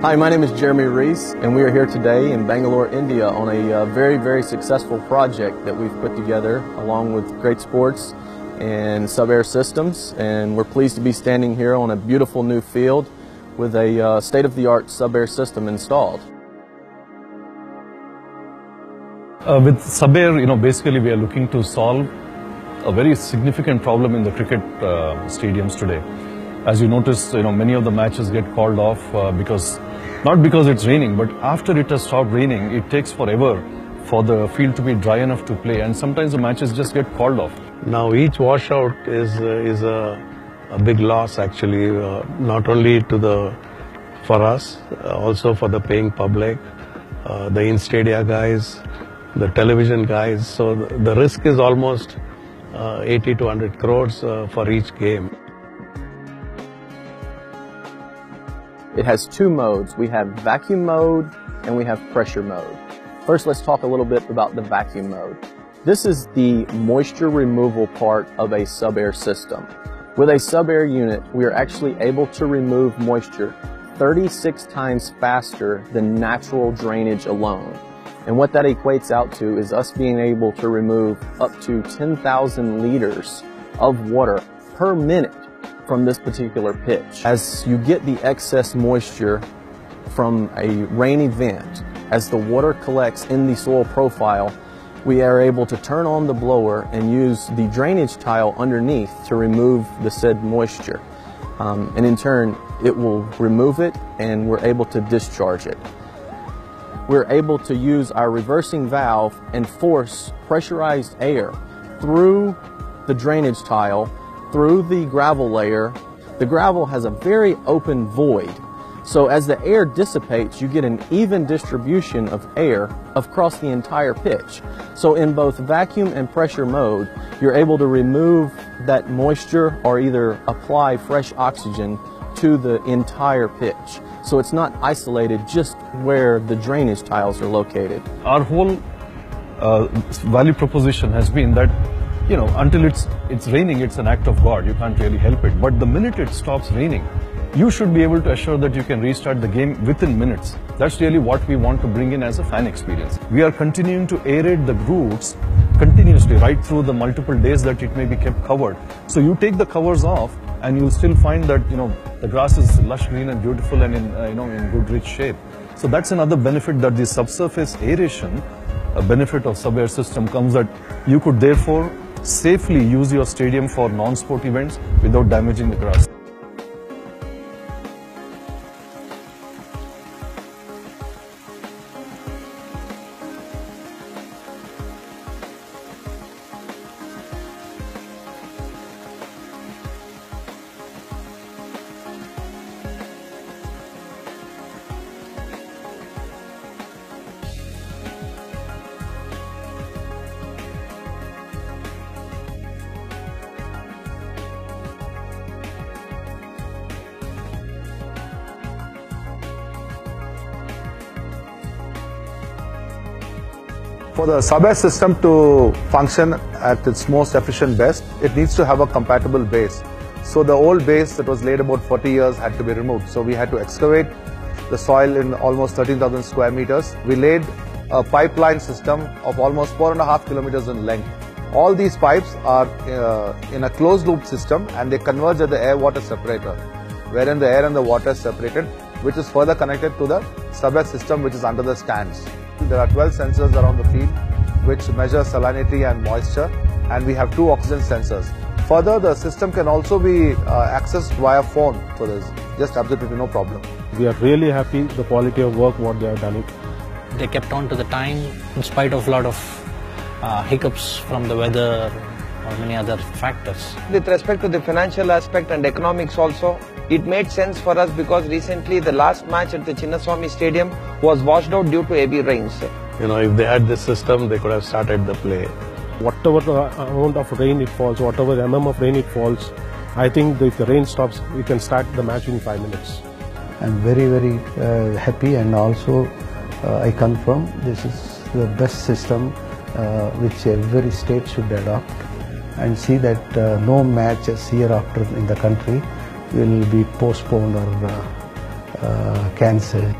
Hi, my name is Jeremy Reese, and we are here today in Bangalore, India on a uh, very, very successful project that we've put together along with Great Sports and Sub-Air Systems. And we're pleased to be standing here on a beautiful new field with a uh, state-of-the-art Sub-Air system installed. Uh, with Sub-Air, you know, basically we are looking to solve a very significant problem in the cricket uh, stadiums today. As you notice, you know, many of the matches get called off uh, because, not because it's raining, but after it has stopped raining, it takes forever for the field to be dry enough to play, and sometimes the matches just get called off. Now each washout is uh, is a, a big loss actually, uh, not only to the for us, uh, also for the paying public, uh, the in-stadia guys, the television guys. So the, the risk is almost uh, 80 to 100 crores uh, for each game. It has two modes. We have vacuum mode and we have pressure mode. First, let's talk a little bit about the vacuum mode. This is the moisture removal part of a sub-air system. With a sub-air unit, we are actually able to remove moisture 36 times faster than natural drainage alone. And what that equates out to is us being able to remove up to 10,000 liters of water per minute from this particular pitch. As you get the excess moisture from a rain event, as the water collects in the soil profile, we are able to turn on the blower and use the drainage tile underneath to remove the said moisture. Um, and in turn, it will remove it and we're able to discharge it. We're able to use our reversing valve and force pressurized air through the drainage tile through the gravel layer, the gravel has a very open void. So as the air dissipates, you get an even distribution of air across the entire pitch. So in both vacuum and pressure mode, you're able to remove that moisture or either apply fresh oxygen to the entire pitch. So it's not isolated just where the drainage tiles are located. Our whole uh, value proposition has been that you know, until it's it's raining, it's an act of God. You can't really help it. But the minute it stops raining, you should be able to assure that you can restart the game within minutes. That's really what we want to bring in as a fan experience. We are continuing to aerate the roots continuously right through the multiple days that it may be kept covered. So you take the covers off and you'll still find that, you know, the grass is lush green and beautiful and in, uh, you know, in good rich shape. So that's another benefit that the subsurface aeration, a benefit of sub-air system comes that you could therefore safely use your stadium for non-sport events without damaging the grass. For the sub-air system to function at its most efficient best, it needs to have a compatible base. So the old base that was laid about 40 years had to be removed. So we had to excavate the soil in almost 13,000 square meters. We laid a pipeline system of almost four and a half kilometers in length. All these pipes are uh, in a closed loop system and they converge at the air water separator, wherein the air and the water is separated, which is further connected to the sub-air system which is under the stands. There are 12 sensors around the field which measure salinity and moisture and we have two oxygen sensors. Further, the system can also be uh, accessed via phone for this. Just absolutely no problem. We are really happy the quality of work what they have done it. They kept on to the time in spite of a lot of uh, hiccups from the weather or many other factors. With respect to the financial aspect and economics also, it made sense for us because recently the last match at the Chinnaswamy Stadium was washed out due to heavy rains. You know, if they had this system, they could have started the play. Whatever the amount of rain it falls, whatever the mm of rain it falls, I think if the rain stops, we can start the match in five minutes. I'm very, very uh, happy and also uh, I confirm this is the best system uh, which every state should adopt and see that uh, no matches hereafter in the country will be postponed or uh, uh, cancer.